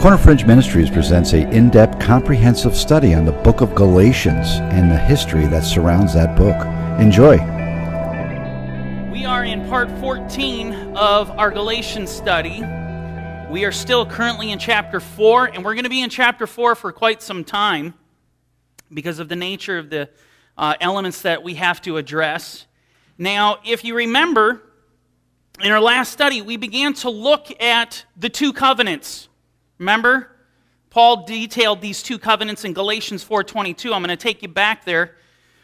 Corner Fringe Ministries presents a in-depth comprehensive study on the book of Galatians and the history that surrounds that book. Enjoy. We are in part 14 of our Galatians study. We are still currently in chapter 4 and we're going to be in chapter 4 for quite some time because of the nature of the uh, elements that we have to address. Now, if you remember, in our last study, we began to look at the two covenants Remember? Paul detailed these two covenants in Galatians 4:22. I'm going to take you back there.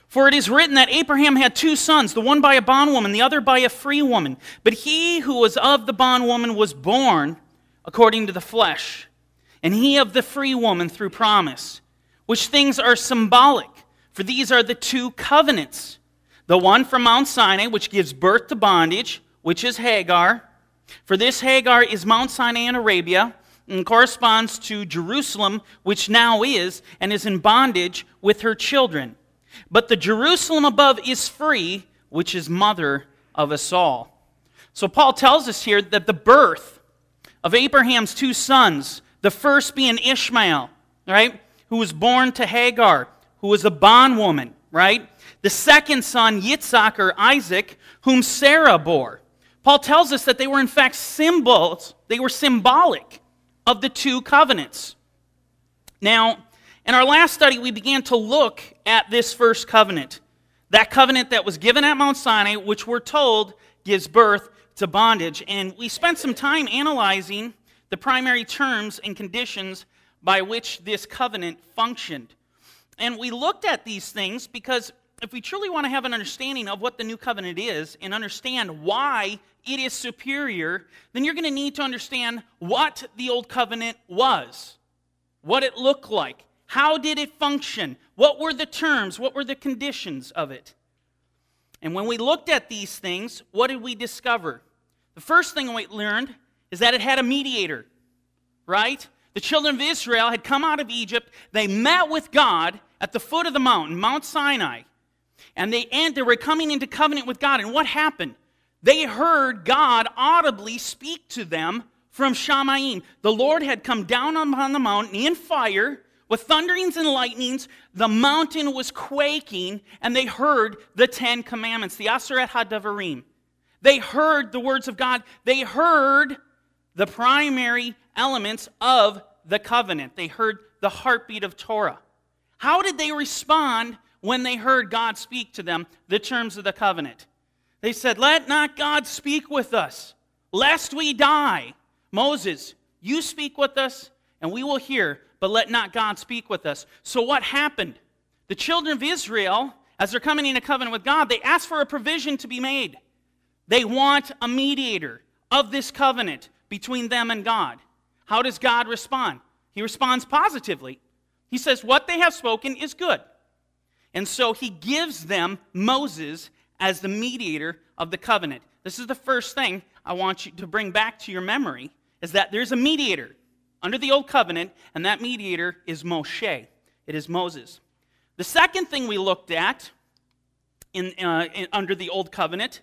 For it is written that Abraham had two sons, the one by a bondwoman, the other by a free woman. But he who was of the bondwoman was born according to the flesh, and he of the free woman through promise, which things are symbolic. For these are the two covenants the one from Mount Sinai, which gives birth to bondage, which is Hagar. For this Hagar is Mount Sinai in Arabia and corresponds to Jerusalem, which now is, and is in bondage with her children. But the Jerusalem above is free, which is mother of us all. So Paul tells us here that the birth of Abraham's two sons, the first being Ishmael, right, who was born to Hagar, who was a bondwoman, right? The second son, Yitzhak or Isaac, whom Sarah bore. Paul tells us that they were in fact symbols, they were symbolic of the two covenants. Now, in our last study, we began to look at this first covenant. That covenant that was given at Mount Sinai, which we're told gives birth to bondage. And we spent some time analyzing the primary terms and conditions by which this covenant functioned. And we looked at these things because if we truly want to have an understanding of what the new covenant is and understand why it is superior, then you're going to need to understand what the old covenant was, what it looked like, how did it function, what were the terms, what were the conditions of it. And when we looked at these things, what did we discover? The first thing we learned is that it had a mediator, right? The children of Israel had come out of Egypt. They met with God at the foot of the mountain, Mount Sinai. And they, and they were coming into covenant with God. And what happened? They heard God audibly speak to them from Shamayim. The Lord had come down upon the mountain in fire with thunderings and lightnings. The mountain was quaking, and they heard the Ten Commandments, the Aseret HaDavarim. They heard the words of God. They heard the primary elements of the covenant. They heard the heartbeat of Torah. How did they respond when they heard God speak to them the terms of the covenant. They said, Let not God speak with us, lest we die. Moses, you speak with us, and we will hear, but let not God speak with us. So what happened? The children of Israel, as they're coming into covenant with God, they ask for a provision to be made. They want a mediator of this covenant between them and God. How does God respond? He responds positively. He says, What they have spoken is good. And so he gives them Moses as the mediator of the covenant. This is the first thing I want you to bring back to your memory is that there's a mediator under the old covenant, and that mediator is Moshe. It is Moses. The second thing we looked at in, uh, in, under the old covenant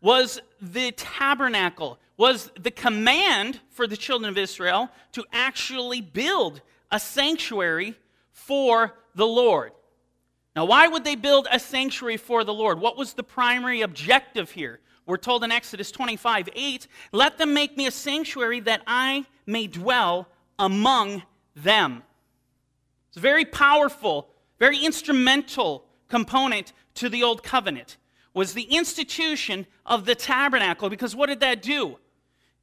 was the tabernacle, was the command for the children of Israel to actually build a sanctuary for the Lord. Now, why would they build a sanctuary for the Lord? What was the primary objective here? We're told in Exodus 25 8, let them make me a sanctuary that I may dwell among them. It's a very powerful, very instrumental component to the old covenant was the institution of the tabernacle because what did that do?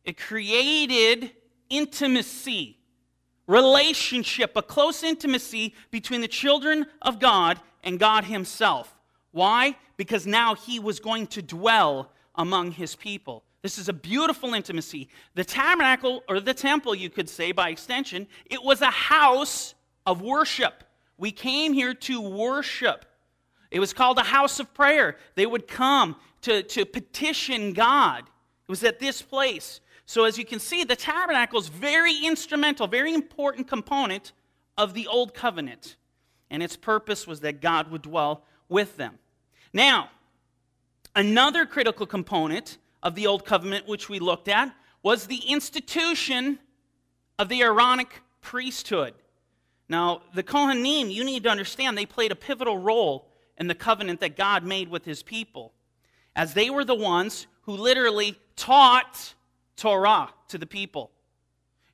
It created intimacy, relationship, a close intimacy between the children of God and God Himself. Why? Because now He was going to dwell among His people. This is a beautiful intimacy. The tabernacle, or the temple, you could say by extension, it was a house of worship. We came here to worship. It was called a house of prayer. They would come to, to petition God. It was at this place. So, as you can see, the tabernacle is very instrumental, very important component of the old covenant and its purpose was that God would dwell with them. Now, another critical component of the Old Covenant, which we looked at, was the institution of the Aaronic priesthood. Now, the Kohanim, you need to understand, they played a pivotal role in the covenant that God made with his people, as they were the ones who literally taught Torah to the people.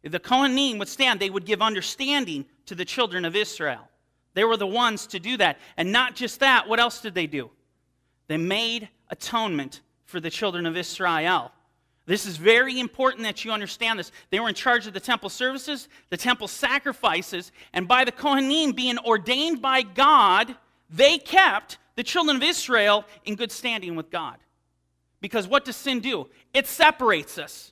The Kohanim would stand, they would give understanding to the children of Israel. They were the ones to do that. And not just that, what else did they do? They made atonement for the children of Israel. This is very important that you understand this. They were in charge of the temple services, the temple sacrifices, and by the Kohanim being ordained by God, they kept the children of Israel in good standing with God. Because what does sin do? It separates us.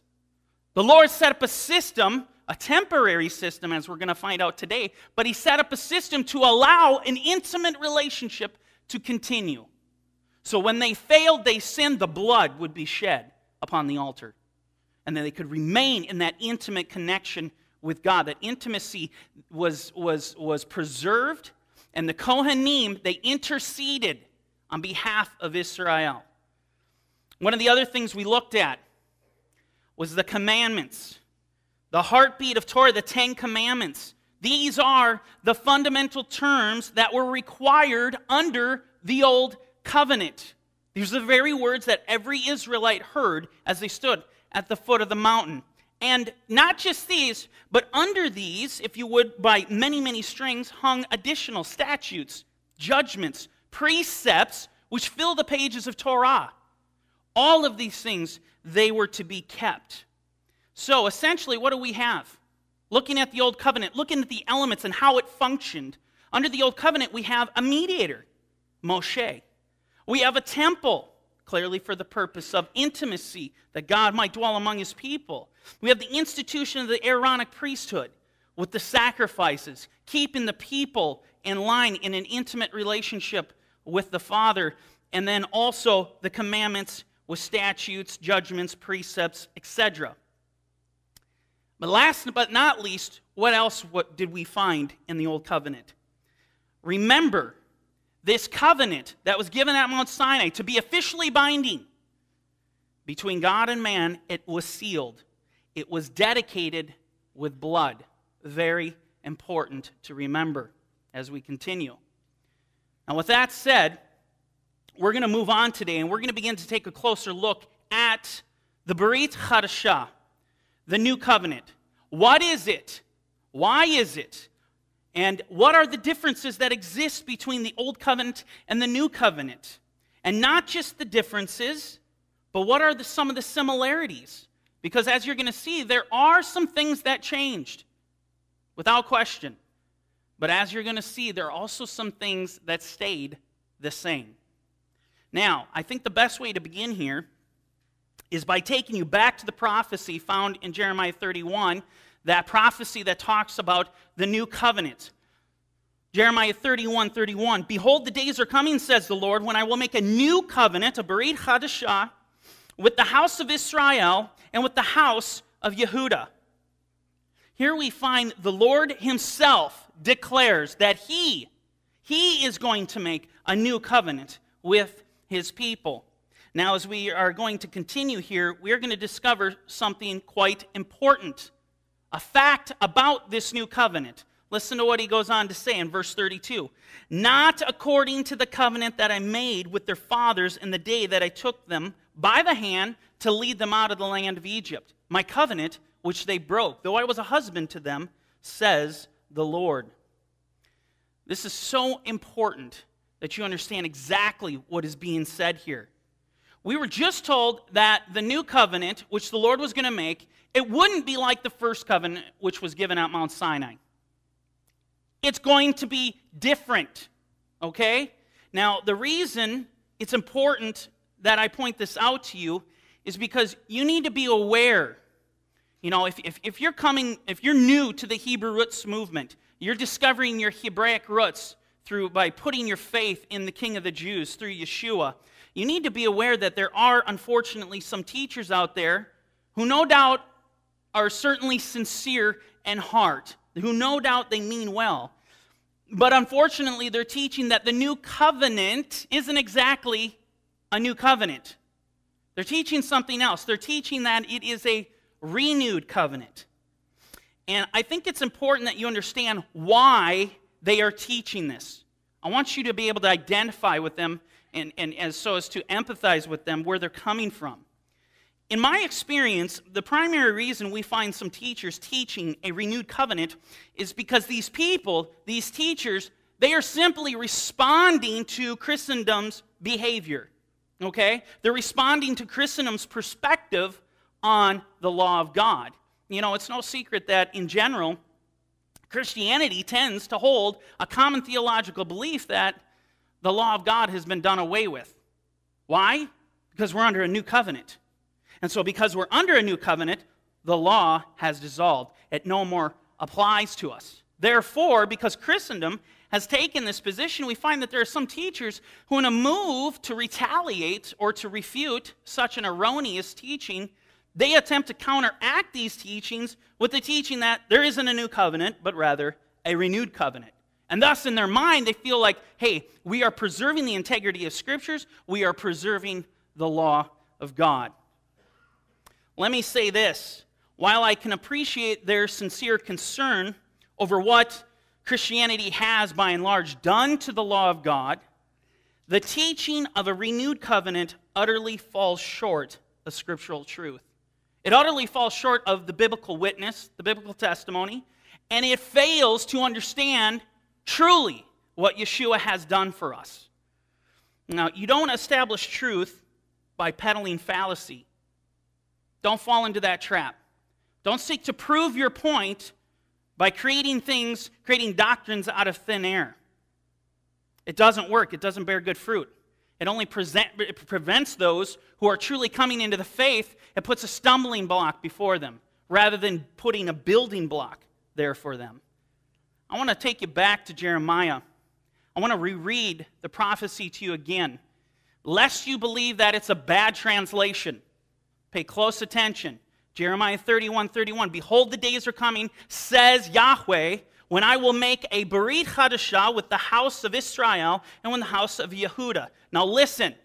The Lord set up a system, a temporary system, as we're going to find out today, but He set up a system to allow an intimate relationship to continue. So when they failed, they sinned, the blood would be shed upon the altar. And then they could remain in that intimate connection with God. That intimacy was, was, was preserved, and the Kohanim, they interceded on behalf of Israel. One of the other things we looked at was the commandments, the heartbeat of Torah, the Ten Commandments. These are the fundamental terms that were required under the Old Covenant. These are the very words that every Israelite heard as they stood at the foot of the mountain. And not just these, but under these, if you would, by many, many strings, hung additional statutes, judgments, precepts, which fill the pages of Torah. All of these things, they were to be kept. So essentially, what do we have? Looking at the Old Covenant, looking at the elements and how it functioned. Under the Old Covenant, we have a mediator, Moshe. We have a temple, clearly for the purpose of intimacy, that God might dwell among his people. We have the institution of the Aaronic priesthood with the sacrifices, keeping the people in line in an intimate relationship with the Father, and then also the commandments with statutes, judgments, precepts, etc. But last but not least, what else what did we find in the Old Covenant? Remember this covenant that was given at Mount Sinai to be officially binding between God and man, it was sealed. It was dedicated with blood. Very important to remember as we continue. Now, with that said, we're going to move on today and we're going to begin to take a closer look at the Berit Chadashah, the new covenant. What is it? Why is it? And what are the differences that exist between the Old Covenant and the New Covenant? And not just the differences, but what are the, some of the similarities? Because as you're going to see, there are some things that changed, without question. But as you're going to see, there are also some things that stayed the same. Now, I think the best way to begin here is by taking you back to the prophecy found in Jeremiah 31 that prophecy that talks about the new covenant. Jeremiah 31 31. Behold, the days are coming, says the Lord, when I will make a new covenant, a Berit Chadashah, with the house of Israel and with the house of Yehudah. Here we find the Lord Himself declares that He, He is going to make a new covenant with His people. Now, as we are going to continue here, we are going to discover something quite important a fact about this new covenant. Listen to what he goes on to say in verse 32. Not according to the covenant that I made with their fathers in the day that I took them by the hand to lead them out of the land of Egypt. My covenant, which they broke, though I was a husband to them, says the Lord. This is so important that you understand exactly what is being said here. We were just told that the new covenant, which the Lord was going to make, it wouldn't be like the first covenant, which was given at Mount Sinai. It's going to be different, okay? Now, the reason it's important that I point this out to you is because you need to be aware. You know, if, if, if you're coming, if you're new to the Hebrew roots movement, you're discovering your Hebraic roots through by putting your faith in the King of the Jews through Yeshua. You need to be aware that there are, unfortunately, some teachers out there who no doubt are certainly sincere in heart, who no doubt they mean well. But unfortunately, they're teaching that the new covenant isn't exactly a new covenant. They're teaching something else. They're teaching that it is a renewed covenant. And I think it's important that you understand why they are teaching this. I want you to be able to identify with them and, and as so as to empathize with them where they're coming from. In my experience, the primary reason we find some teachers teaching a renewed covenant is because these people, these teachers, they are simply responding to Christendom's behavior. Okay? They're responding to Christendom's perspective on the law of God. You know, it's no secret that in general, Christianity tends to hold a common theological belief that the law of God has been done away with. Why? Because we're under a new covenant. And so, because we're under a new covenant, the law has dissolved. It no more applies to us. Therefore, because Christendom has taken this position, we find that there are some teachers who, in a move to retaliate or to refute such an erroneous teaching, they attempt to counteract these teachings with the teaching that there isn't a new covenant, but rather a renewed covenant. And thus, in their mind, they feel like, hey, we are preserving the integrity of scriptures, we are preserving the law of God. Let me say this while I can appreciate their sincere concern over what Christianity has, by and large, done to the law of God, the teaching of a renewed covenant utterly falls short of scriptural truth. It utterly falls short of the biblical witness, the biblical testimony, and it fails to understand truly what Yeshua has done for us. Now, you don't establish truth by peddling fallacy. Don't fall into that trap. Don't seek to prove your point by creating things, creating doctrines out of thin air. It doesn't work, it doesn't bear good fruit. It only present, it prevents those who are truly coming into the faith, it puts a stumbling block before them rather than putting a building block there for them. I want to take you back to Jeremiah. I want to reread the prophecy to you again, lest you believe that it's a bad translation. Pay close attention. Jeremiah 31 31. Behold, the days are coming, says Yahweh, when I will make a Berit Chadashah with the house of Israel and with the house of Yehuda. Now listen,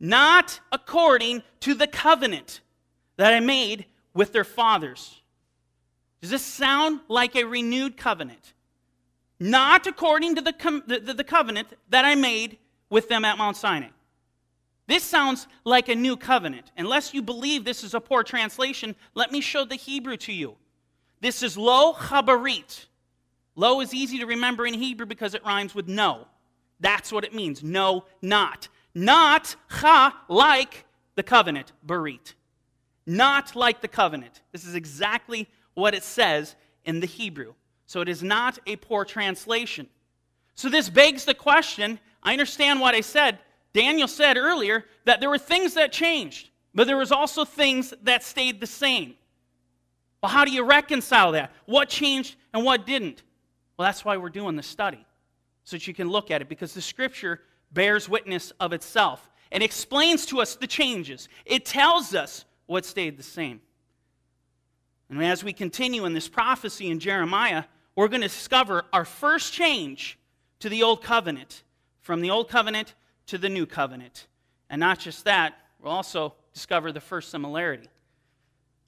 not according to the covenant that I made with their fathers. Does this sound like a renewed covenant? Not according to the, com- the, the, the covenant that I made with them at Mount Sinai. This sounds like a new covenant. Unless you believe this is a poor translation, let me show the Hebrew to you. This is lo chabarit. Lo is easy to remember in Hebrew because it rhymes with no. That's what it means. No, not. Not cha, like the covenant, berit. Not like the covenant. This is exactly what it says in the Hebrew. So it is not a poor translation. So this begs the question I understand what I said. Daniel said earlier that there were things that changed, but there was also things that stayed the same. Well, how do you reconcile that? What changed and what didn't? Well, that's why we're doing the study, so that you can look at it, because the scripture bears witness of itself and explains to us the changes. It tells us what stayed the same. And as we continue in this prophecy in Jeremiah, we're going to discover our first change to the Old Covenant, from the Old Covenant to the New Covenant. And not just that, we'll also discover the first similarity.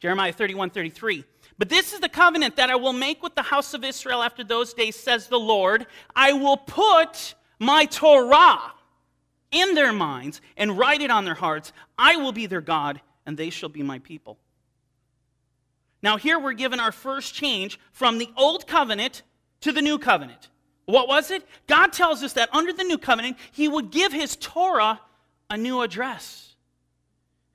Jeremiah 31 33. But this is the covenant that I will make with the house of Israel after those days, says the Lord. I will put my Torah in their minds and write it on their hearts. I will be their God, and they shall be my people. Now, here we're given our first change from the old covenant to the new covenant. What was it? God tells us that under the new covenant, He would give His Torah a new address.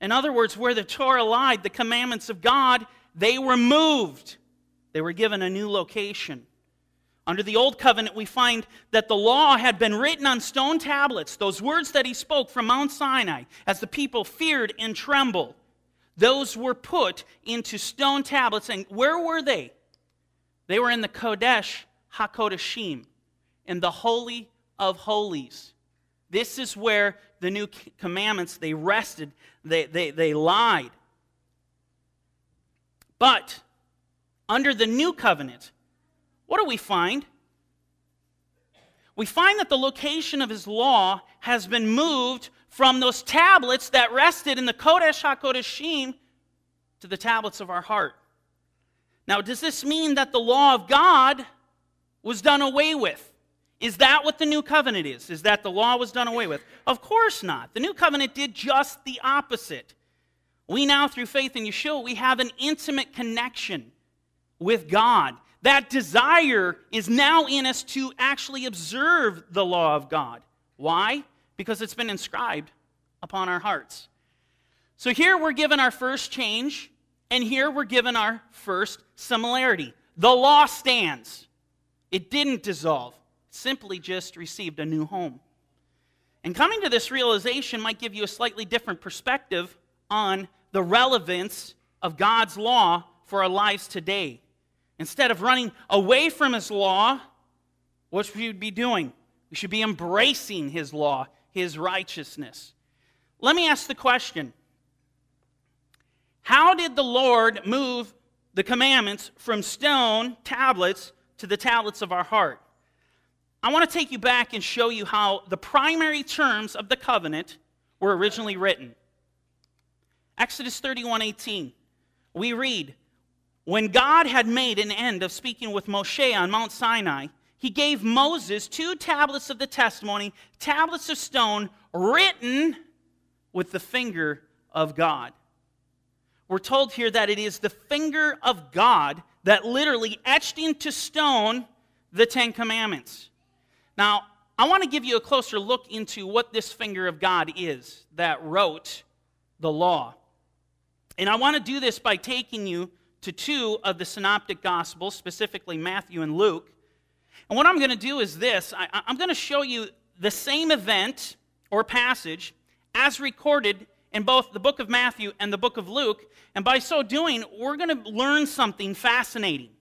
In other words, where the Torah lied, the commandments of God, they were moved. They were given a new location. Under the Old Covenant, we find that the law had been written on stone tablets, those words that he spoke from Mount Sinai, as the people feared and trembled. Those were put into stone tablets. And where were they? They were in the Kodesh HaKodeshim, in the Holy of Holies. This is where the new commandments, they rested, they, they, they lied. But under the new covenant, what do we find? We find that the location of his law has been moved from those tablets that rested in the Kodesh HaKodeshim to the tablets of our heart. Now, does this mean that the law of God was done away with? Is that what the new covenant is? Is that the law was done away with? Of course not. The new covenant did just the opposite. We now, through faith in Yeshua, we have an intimate connection with God. That desire is now in us to actually observe the law of God. Why? Because it's been inscribed upon our hearts. So here we're given our first change, and here we're given our first similarity. The law stands, it didn't dissolve, simply just received a new home. And coming to this realization might give you a slightly different perspective on the relevance of God's law for our lives today. Instead of running away from His law, what should we be doing? We should be embracing His law, His righteousness. Let me ask the question How did the Lord move the commandments from stone tablets to the tablets of our heart? I want to take you back and show you how the primary terms of the covenant were originally written. Exodus 31 18. We read, When God had made an end of speaking with Moshe on Mount Sinai, he gave Moses two tablets of the testimony, tablets of stone written with the finger of God. We're told here that it is the finger of God that literally etched into stone the Ten Commandments. Now, I want to give you a closer look into what this finger of God is that wrote the law. And I want to do this by taking you to two of the synoptic gospels, specifically Matthew and Luke. And what I'm going to do is this I, am going to show you the same event or passage as recorded in both the book of Matthew and the book of Luke. And by so doing, we're going to learn something fascinating.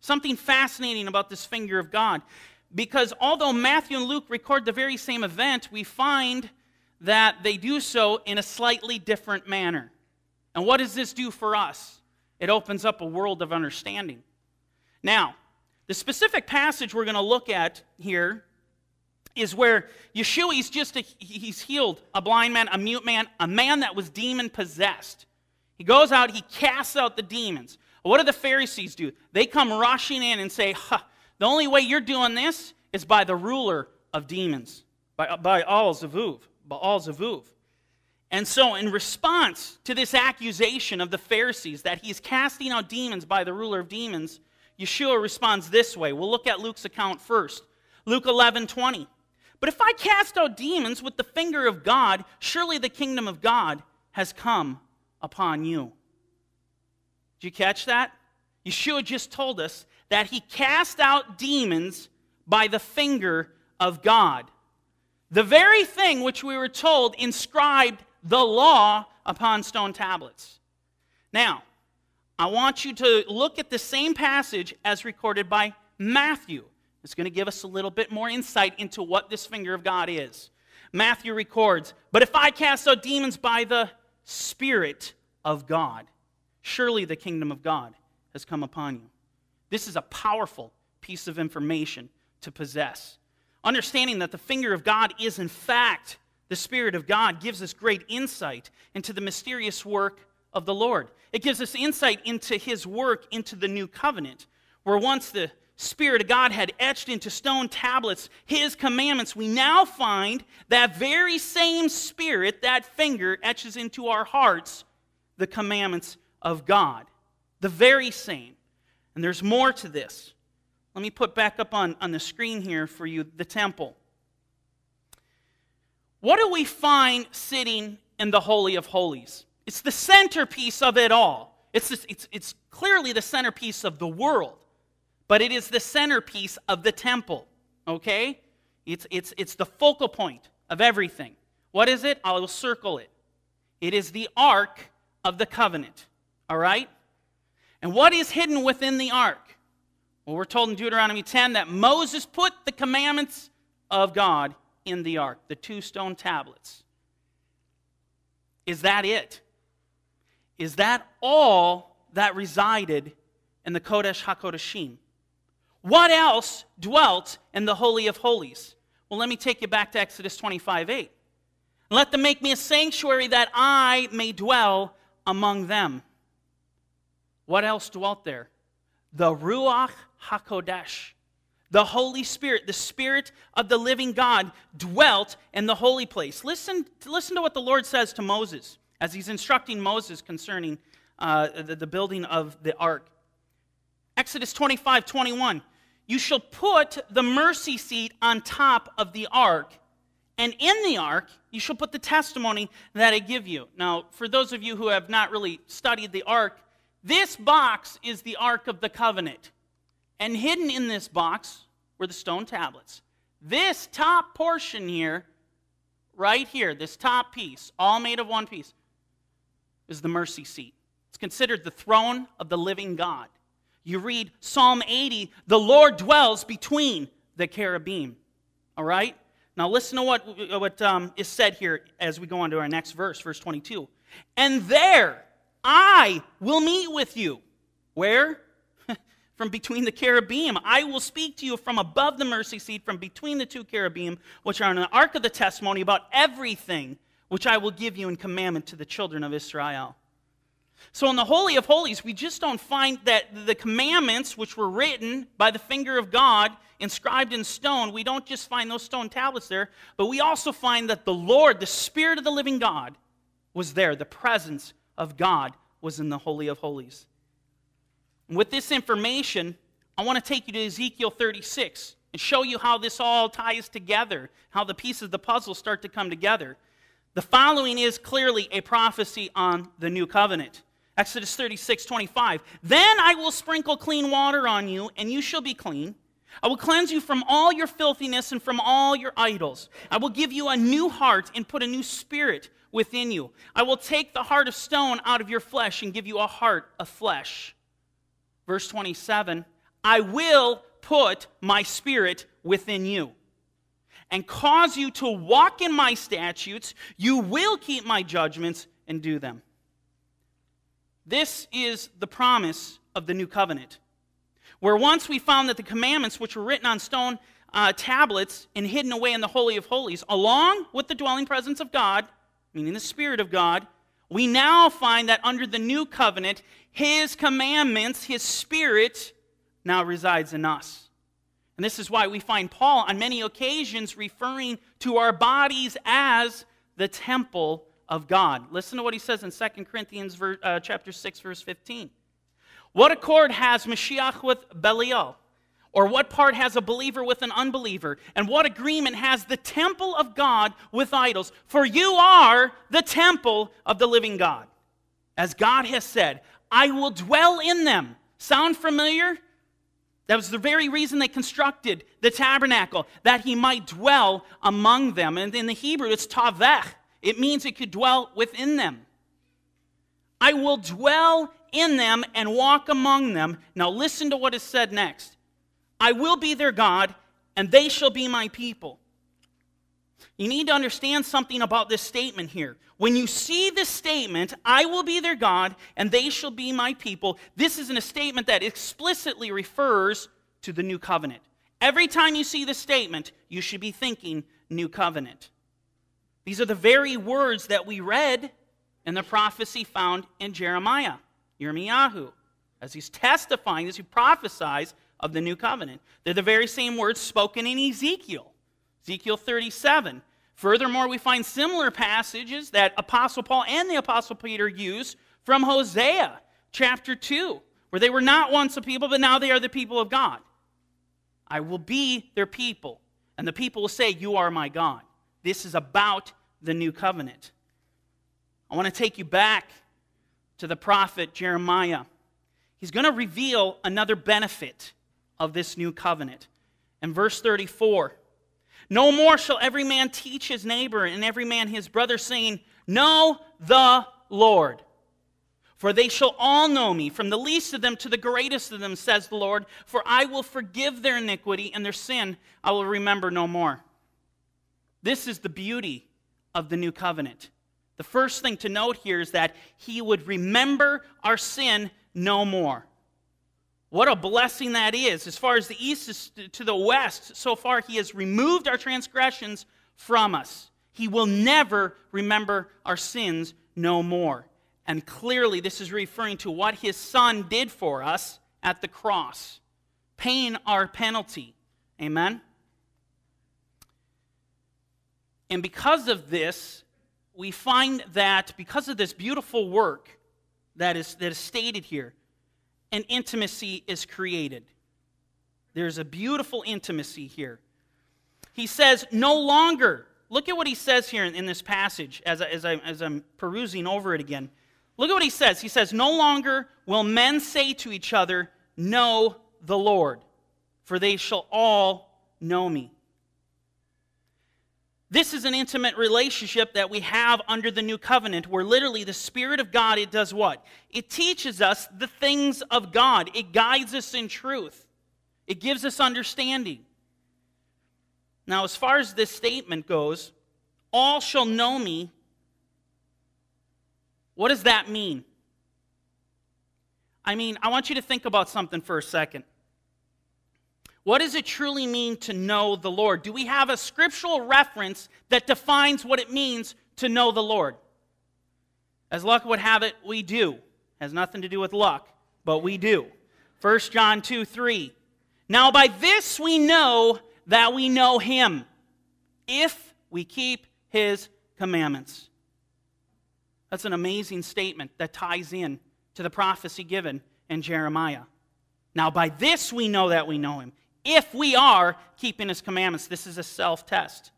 Something fascinating about this finger of God. Because although Matthew and Luke record the very same event, we find that they do so in a slightly different manner. And what does this do for us? It opens up a world of understanding. Now, the specific passage we're going to look at here is where Yeshua, he's just, a, he's healed a blind man, a mute man, a man that was demon possessed. He goes out, he casts out the demons. What do the Pharisees do? They come rushing in and say, huh, the only way you're doing this is by the ruler of demons, by, by Al Zavuv, Baal Zavuv. And so, in response to this accusation of the Pharisees that he's casting out demons by the ruler of demons, Yeshua responds this way. We'll look at Luke's account first. Luke 11 20. But if I cast out demons with the finger of God, surely the kingdom of God has come upon you. Did you catch that? Yeshua just told us that he cast out demons by the finger of God. The very thing which we were told inscribed the law upon stone tablets. Now, I want you to look at the same passage as recorded by Matthew. It's going to give us a little bit more insight into what this finger of God is. Matthew records, But if I cast out demons by the Spirit of God, surely the kingdom of God has come upon you. This is a powerful piece of information to possess. Understanding that the finger of God is, in fact, the Spirit of God gives us great insight into the mysterious work of the Lord. It gives us insight into His work into the new covenant, where once the Spirit of God had etched into stone tablets His commandments, we now find that very same Spirit, that finger, etches into our hearts the commandments of God. The very same. And there's more to this. Let me put back up on, on the screen here for you the temple. What do we find sitting in the Holy of Holies? It's the centerpiece of it all. It's, it's, it's clearly the centerpiece of the world but it is the centerpiece of the temple, okay? It's, it's, it's the focal point of everything. What is it? I will circle it. It is the Ark of the Covenant, all right? And what is hidden within the Ark? Well, we're told in Deuteronomy 10 that Moses put the commandments of God in the Ark, the two stone tablets. Is that it? Is that all that resided in the Kodesh HaKodeshim? What else dwelt in the Holy of Holies? Well, let me take you back to Exodus 25 8. Let them make me a sanctuary that I may dwell among them. What else dwelt there? the Ruach HaKodesh. The Holy Spirit, the Spirit of the living God, dwelt in the holy place. Listen, listen to what the Lord says to Moses as he's instructing Moses concerning uh, the, the building of the ark. Exodus 25 21. You shall put the mercy seat on top of the ark, and in the ark you shall put the testimony that I give you. Now, for those of you who have not really studied the ark, this box is the ark of the covenant. And hidden in this box were the stone tablets. This top portion here, right here, this top piece, all made of one piece, is the mercy seat. It's considered the throne of the living God. You read Psalm 80, the Lord dwells between the cherubim. All right? Now listen to what, what um, is said here as we go on to our next verse, verse 22. And there I will meet with you. Where? From between the cherubim. I will speak to you from above the mercy seat, from between the two cherubim, which are in the ark of the testimony, about everything which I will give you in commandment to the children of Israel. So, in the Holy of Holies, we just don't find that the commandments which were written by the finger of God, inscribed in stone, we don't just find those stone tablets there, but we also find that the Lord, the Spirit of the living God, was there. The presence of God was in the Holy of Holies. And with this information, I want to take you to Ezekiel 36 and show you how this all ties together, how the pieces of the puzzle start to come together. The following is clearly a prophecy on the new covenant. Exodus 36, 25. Then I will sprinkle clean water on you, and you shall be clean. I will cleanse you from all your filthiness and from all your idols. I will give you a new heart and put a new spirit within you. I will take the heart of stone out of your flesh and give you a heart of flesh. Verse 27 I will put my spirit within you and cause you to walk in my statutes. You will keep my judgments and do them. This is the promise of the new covenant. Where once we found that the commandments, which were written on stone uh, tablets and hidden away in the Holy of Holies, along with the dwelling presence of God, meaning the Spirit of God, we now find that under the new covenant, His commandments, His Spirit, now resides in us. And this is why we find Paul on many occasions referring to our bodies as the temple of God. Listen to what he says in 2 Corinthians uh, chapter 6 verse 15. What accord has Mashiach with Belial? Or what part has a believer with an unbeliever? And what agreement has the temple of God with idols? For you are the temple of the living God. As God has said, I will dwell in them. Sound familiar? That was the very reason they constructed the tabernacle, that he might dwell among them. And in the Hebrew, it's tavech. It means it could dwell within them. I will dwell in them and walk among them. Now, listen to what is said next I will be their God, and they shall be my people. You need to understand something about this statement here. When you see this statement, I will be their God, and they shall be my people, this is a statement that explicitly refers to the new covenant. Every time you see this statement, you should be thinking new covenant. These are the very words that we read in the prophecy found in Jeremiah, Yirmiyahu, as he's testifying, as he prophesies of the new covenant. They're the very same words spoken in Ezekiel, Ezekiel 37. Furthermore, we find similar passages that Apostle Paul and the Apostle Peter use from Hosea chapter 2, where they were not once a people, but now they are the people of God. I will be their people, and the people will say, You are my God. This is about the new covenant. I want to take you back to the prophet Jeremiah. He's going to reveal another benefit of this new covenant. And verse 34, no more shall every man teach his neighbor and every man his brother, saying, Know the Lord. For they shall all know me, from the least of them to the greatest of them, says the Lord. For I will forgive their iniquity and their sin I will remember no more. This is the beauty of the new covenant. The first thing to note here is that he would remember our sin no more. What a blessing that is. As far as the east is to the west, so far he has removed our transgressions from us. He will never remember our sins no more. And clearly, this is referring to what his son did for us at the cross, paying our penalty. Amen? And because of this, we find that because of this beautiful work that is, that is stated here, an intimacy is created. There's a beautiful intimacy here. He says, no longer. Look at what he says here in, in this passage as, I, as, I, as I'm perusing over it again. Look at what he says. He says, No longer will men say to each other, Know the Lord, for they shall all know me. This is an intimate relationship that we have under the new covenant where literally the Spirit of God, it does what? It teaches us the things of God, it guides us in truth, it gives us understanding. Now, as far as this statement goes, all shall know me. What does that mean? I mean, I want you to think about something for a second. What does it truly mean to know the Lord? Do we have a scriptural reference that defines what it means to know the Lord? As luck would have it, we do. Has nothing to do with luck, but we do. 1 John 2 3. Now by this we know that we know him, if we keep his commandments. That's an amazing statement that ties in to the prophecy given in Jeremiah. Now, by this we know that we know him, if we are keeping his commandments. This is a self test.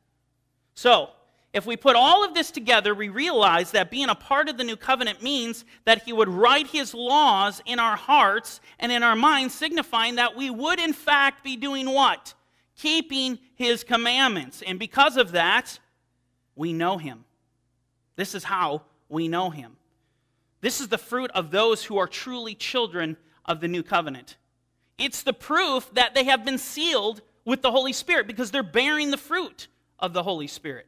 So, if we put all of this together, we realize that being a part of the new covenant means that he would write his laws in our hearts and in our minds, signifying that we would, in fact, be doing what? Keeping his commandments. And because of that, we know him. This is how we know him. This is the fruit of those who are truly children of the new covenant. It's the proof that they have been sealed with the Holy Spirit because they're bearing the fruit of the Holy Spirit.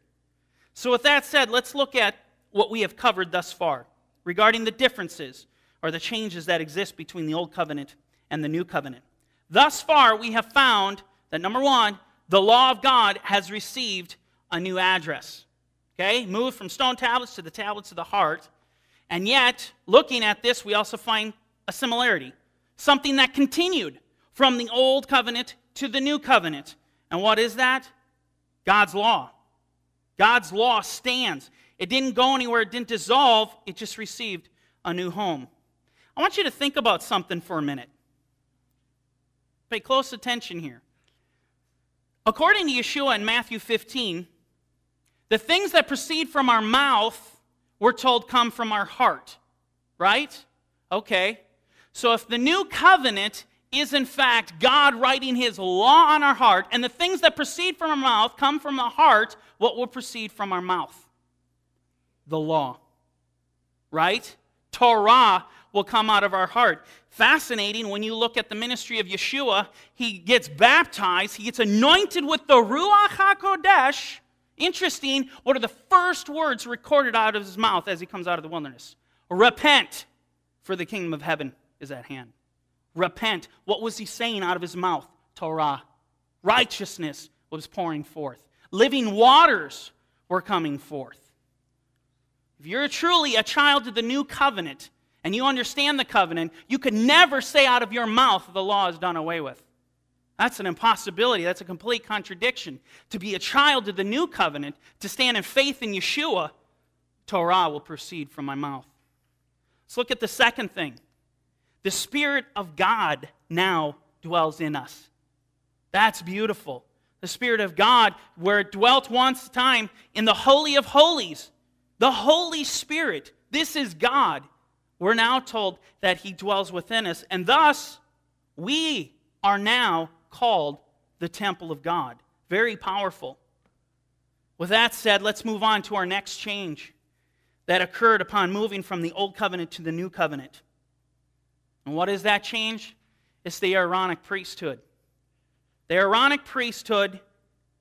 So, with that said, let's look at what we have covered thus far regarding the differences or the changes that exist between the Old Covenant and the New Covenant. Thus far, we have found that number one, the law of God has received a new address. Okay? Moved from stone tablets to the tablets of the heart. And yet, looking at this, we also find a similarity something that continued from the old covenant to the new covenant. And what is that? God's law. God's law stands. It didn't go anywhere, it didn't dissolve, it just received a new home. I want you to think about something for a minute. Pay close attention here. According to Yeshua in Matthew 15, the things that proceed from our mouth, we're told, come from our heart. Right? Okay. So if the new covenant is in fact God writing his law on our heart, and the things that proceed from our mouth come from the heart, what will proceed from our mouth? The law. Right? Torah will come out of our heart. Fascinating when you look at the ministry of Yeshua, he gets baptized, he gets anointed with the Ruach HaKodesh. Interesting, what are the first words recorded out of his mouth as he comes out of the wilderness? Repent, for the kingdom of heaven is at hand. Repent. What was he saying out of his mouth? Torah. Righteousness was pouring forth. Living waters were coming forth. If you're truly a child of the new covenant and you understand the covenant, you could never say out of your mouth the law is done away with. That's an impossibility. That's a complete contradiction. To be a child of the new covenant, to stand in faith in Yeshua, Torah will proceed from my mouth. Let's look at the second thing the Spirit of God now dwells in us. That's beautiful. The Spirit of God, where it dwelt once time in the Holy of Holies, the Holy Spirit. This is God. We're now told that He dwells within us, and thus we are now called the temple of God. Very powerful. With that said, let's move on to our next change that occurred upon moving from the Old Covenant to the New Covenant. And what is that change? It's the Aaronic priesthood. The Aaronic priesthood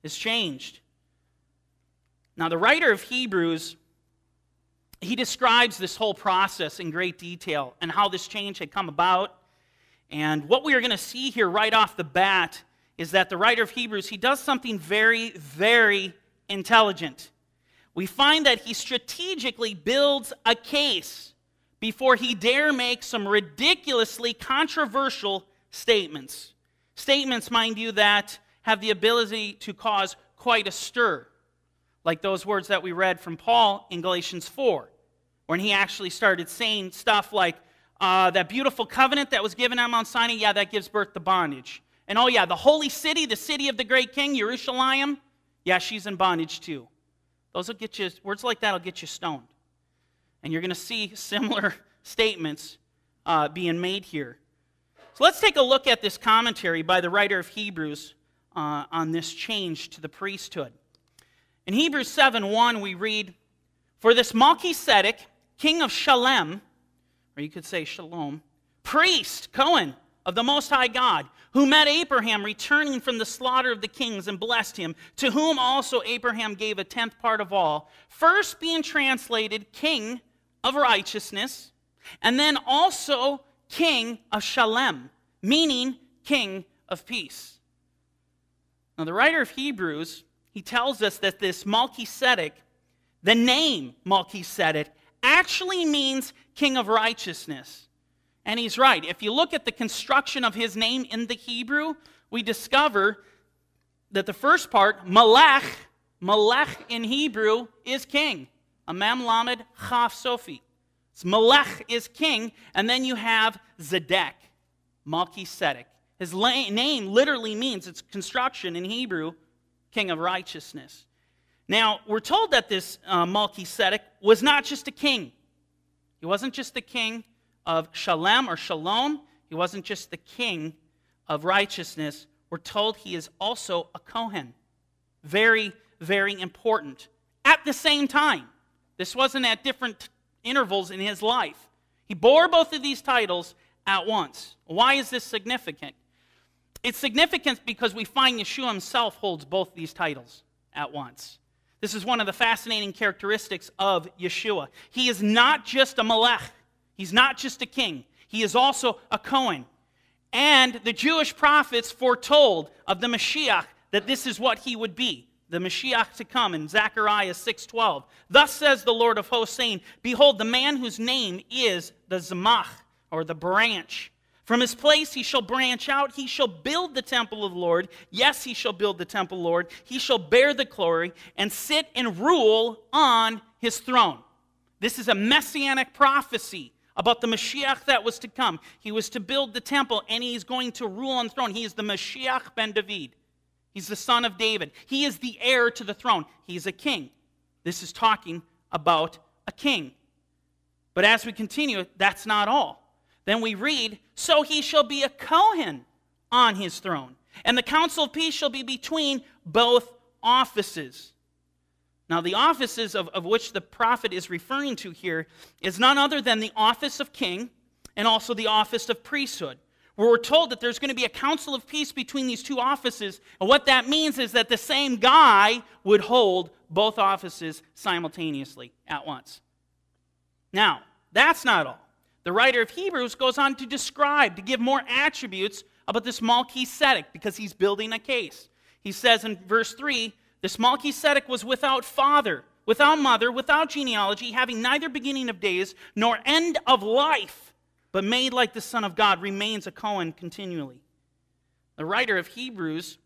is changed. Now, the writer of Hebrews, he describes this whole process in great detail and how this change had come about. And what we are going to see here right off the bat is that the writer of Hebrews, he does something very, very intelligent. We find that he strategically builds a case before he dare make some ridiculously controversial statements. Statements, mind you, that have the ability to cause quite a stir, like those words that we read from Paul in Galatians 4, when he actually started saying stuff like, uh, that beautiful covenant that was given on Mount Sinai, yeah, that gives birth to bondage. And oh, yeah, the holy city, the city of the great king, Jerusalem, yeah, she's in bondage too. Those will get you, words like that will get you stoned. And you're going to see similar statements uh, being made here. So let's take a look at this commentary by the writer of Hebrews uh, on this change to the priesthood. In Hebrews 7 1, we read, For this Melchizedek, king of Shalem, or you could say Shalom, priest, Cohen of the Most High God, who met Abraham returning from the slaughter of the kings and blessed him, to whom also Abraham gave a tenth part of all, first being translated king of righteousness, and then also king of Shalem, meaning king of peace. Now, the writer of Hebrews, he tells us that this Melchizedek, the name Melchizedek, actually means king of righteousness. And he's right. If you look at the construction of his name in the Hebrew, we discover that the first part, Malach, Malach in Hebrew is king. Amam Lamed Chaf Sofit. It's Malach is king, and then you have Zedek, Melchizedek. His name literally means, its construction in Hebrew, king of righteousness. Now, we're told that this uh, Melchizedek was not just a king. He wasn't just the king of Shalem or Shalom. He wasn't just the king of righteousness. We're told he is also a Kohen. Very, very important. At the same time, this wasn't at different intervals in his life. He bore both of these titles at once. Why is this significant? It's significant because we find Yeshua himself holds both these titles at once. This is one of the fascinating characteristics of Yeshua. He is not just a Melech, he's not just a king, he is also a Cohen. And the Jewish prophets foretold of the Mashiach that this is what he would be the Mashiach to come in Zechariah 6:12. Thus says the Lord of hosts saying, behold the man whose name is the Tzemach or the branch from his place he shall branch out. He shall build the temple of the Lord. Yes, he shall build the temple, Lord. He shall bear the glory and sit and rule on his throne. This is a messianic prophecy about the Mashiach that was to come. He was to build the temple and he's going to rule on the throne. He is the Mashiach ben David. He's the son of David. He is the heir to the throne. He's a king. This is talking about a king. But as we continue, that's not all. Then we read, So he shall be a Kohen on his throne, and the counsel of peace shall be between both offices. Now, the offices of, of which the prophet is referring to here is none other than the office of king and also the office of priesthood. Where we're told that there's going to be a counsel of peace between these two offices. And what that means is that the same guy would hold both offices simultaneously at once. Now, that's not all. The writer of Hebrews goes on to describe, to give more attributes about this Melchizedek because he's building a case. He says in verse 3 this Melchizedek was without father, without mother, without genealogy, having neither beginning of days nor end of life, but made like the Son of God, remains a Cohen continually. The writer of Hebrews,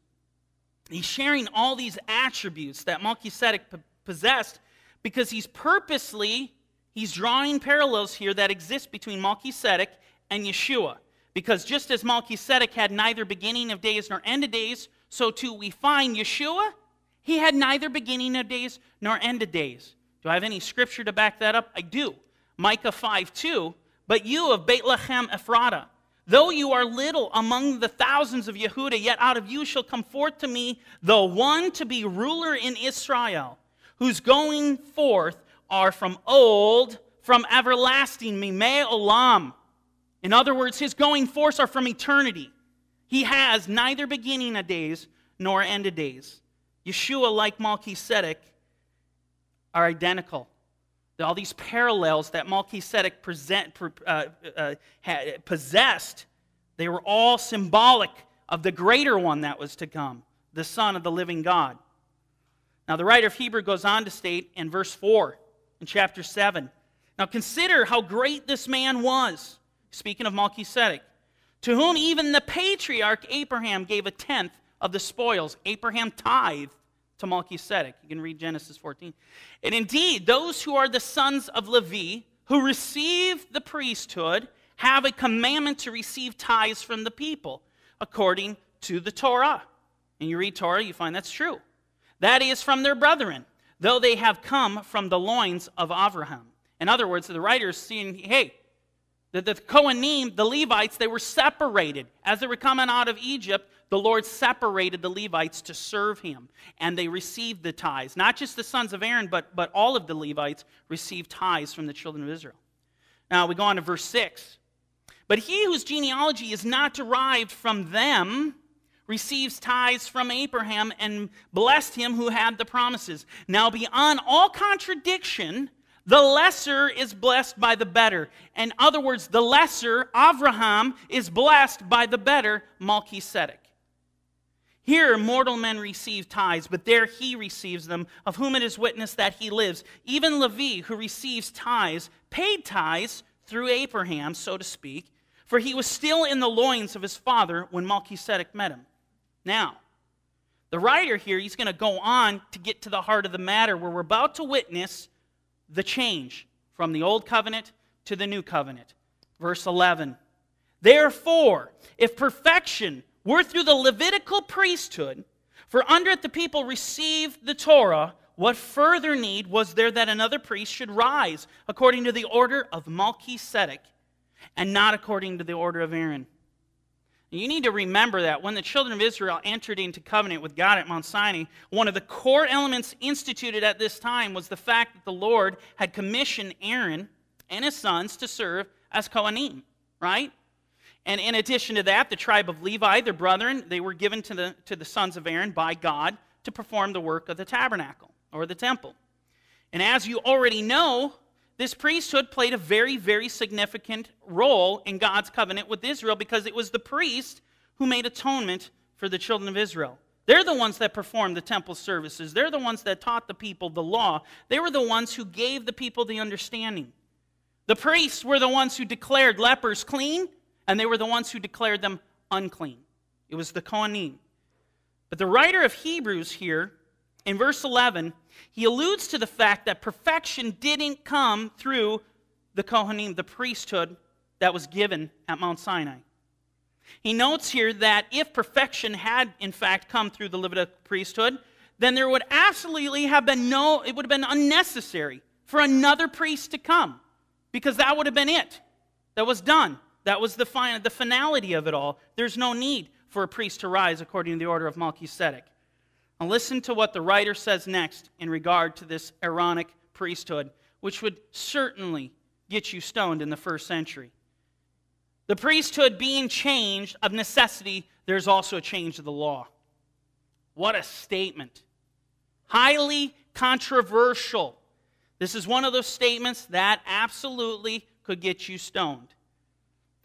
he's sharing all these attributes that Melchizedek possessed because he's purposely he's drawing parallels here that exist between Melchizedek and Yeshua. Because just as Melchizedek had neither beginning of days nor end of days, so too we find Yeshua, he had neither beginning of days nor end of days. Do I have any scripture to back that up? I do. Micah 5 2. But you of Bethlehem Ephratah, though you are little among the thousands of Yehuda, yet out of you shall come forth to me the one to be ruler in Israel, whose going forth are from old, from everlasting, mimei olam. In other words, his going forth are from eternity. He has neither beginning of days nor end of days. Yeshua, like Melchizedek, are identical. All these parallels that Melchizedek present, uh, uh, possessed, they were all symbolic of the greater one that was to come, the Son of the living God. Now, the writer of Hebrew goes on to state in verse 4 in chapter 7. Now consider how great this man was. Speaking of Melchizedek, to whom even the patriarch Abraham gave a tenth of the spoils. Abraham tithed to Melchizedek. You can read Genesis 14. And indeed, those who are the sons of Levi, who receive the priesthood, have a commandment to receive tithes from the people, according to the Torah. And you read Torah, you find that's true. That is from their brethren, though they have come from the loins of Abraham. In other words, the writer is seeing, hey, the, the Kohanim, the Levites, they were separated. As they were coming out of Egypt, the Lord separated the Levites to serve him, and they received the tithes. Not just the sons of Aaron, but, but all of the Levites received tithes from the children of Israel. Now we go on to verse 6. But he whose genealogy is not derived from them receives tithes from Abraham and blessed him who had the promises. Now, beyond all contradiction, the lesser is blessed by the better. In other words, the lesser, Abraham, is blessed by the better, Melchizedek. Here, mortal men receive tithes, but there he receives them, of whom it is witness that he lives. Even Levi, who receives tithes, paid tithes through Abraham, so to speak, for he was still in the loins of his father when Melchizedek met him. Now, the writer here, he's going to go on to get to the heart of the matter where we're about to witness the change from the old covenant to the new covenant. Verse 11. Therefore, if perfection were through the Levitical priesthood, for under it the people received the Torah, what further need was there that another priest should rise according to the order of Melchizedek and not according to the order of Aaron? You need to remember that when the children of Israel entered into covenant with God at Mount Sinai, one of the core elements instituted at this time was the fact that the Lord had commissioned Aaron and his sons to serve as Kohanim, right? And in addition to that, the tribe of Levi, their brethren, they were given to the, to the sons of Aaron by God to perform the work of the tabernacle or the temple. And as you already know, this priesthood played a very, very significant role in God's covenant with Israel because it was the priest who made atonement for the children of Israel. They're the ones that performed the temple services. They're the ones that taught the people the law. They were the ones who gave the people the understanding. The priests were the ones who declared lepers clean and they were the ones who declared them unclean. It was the Kohanim. But the writer of Hebrews here, in verse 11, he alludes to the fact that perfection didn't come through the Kohanim, the priesthood that was given at Mount Sinai. He notes here that if perfection had, in fact, come through the Levitical priesthood, then there would absolutely have been no, it would have been unnecessary for another priest to come because that would have been it. That was done. That was the, fin- the finality of it all. There's no need for a priest to rise according to the order of Melchizedek. Now, listen to what the writer says next in regard to this Aaronic priesthood, which would certainly get you stoned in the first century. The priesthood being changed of necessity, there's also a change of the law. What a statement! Highly controversial. This is one of those statements that absolutely could get you stoned.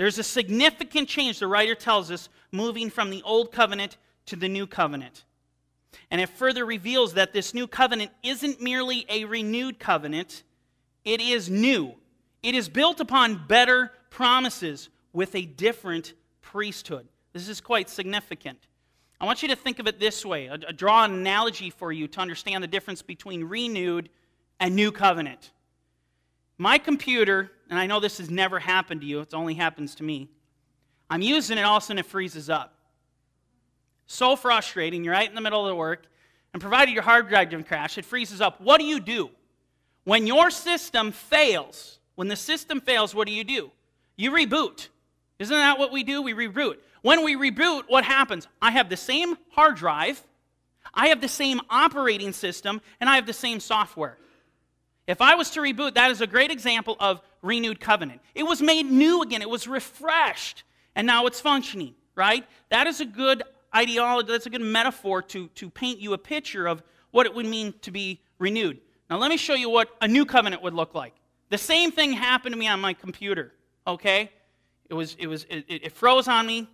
There's a significant change, the writer tells us, moving from the old covenant to the new covenant. And it further reveals that this new covenant isn't merely a renewed covenant, it is new. It is built upon better promises with a different priesthood. This is quite significant. I want you to think of it this way I draw an analogy for you to understand the difference between renewed and new covenant. My computer, and I know this has never happened to you, it only happens to me. I'm using it, all of a sudden it freezes up. So frustrating. You're right in the middle of the work, and provided your hard drive didn't crash, it freezes up. What do you do? When your system fails, when the system fails, what do you do? You reboot. Isn't that what we do? We reboot. When we reboot, what happens? I have the same hard drive, I have the same operating system, and I have the same software. If I was to reboot, that is a great example of renewed covenant. It was made new again, it was refreshed, and now it's functioning, right? That is a good ideology, that's a good metaphor to, to paint you a picture of what it would mean to be renewed. Now, let me show you what a new covenant would look like. The same thing happened to me on my computer, okay? It, was, it, was, it, it froze on me.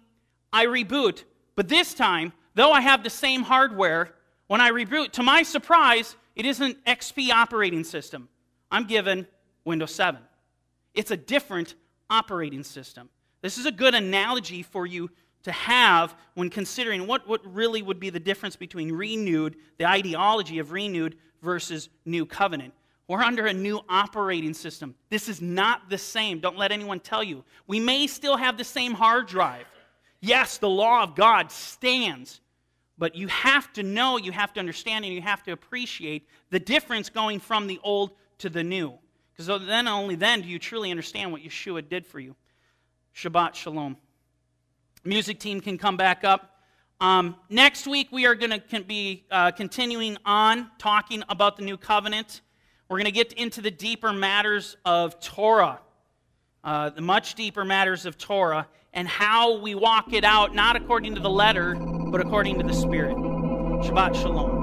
I reboot, but this time, though I have the same hardware, when I reboot, to my surprise, it isn't XP operating system. I'm given Windows 7. It's a different operating system. This is a good analogy for you to have when considering what, what really would be the difference between renewed, the ideology of renewed, versus new covenant. We're under a new operating system. This is not the same. Don't let anyone tell you. We may still have the same hard drive. Yes, the law of God stands, but you have to know, you have to understand, and you have to appreciate the difference going from the old to the new. Because then, only then, do you truly understand what Yeshua did for you. Shabbat Shalom. Music team can come back up. Um, next week, we are going to be uh, continuing on talking about the new covenant. We're going to get into the deeper matters of Torah, uh, the much deeper matters of Torah, and how we walk it out, not according to the letter, but according to the Spirit. Shabbat Shalom.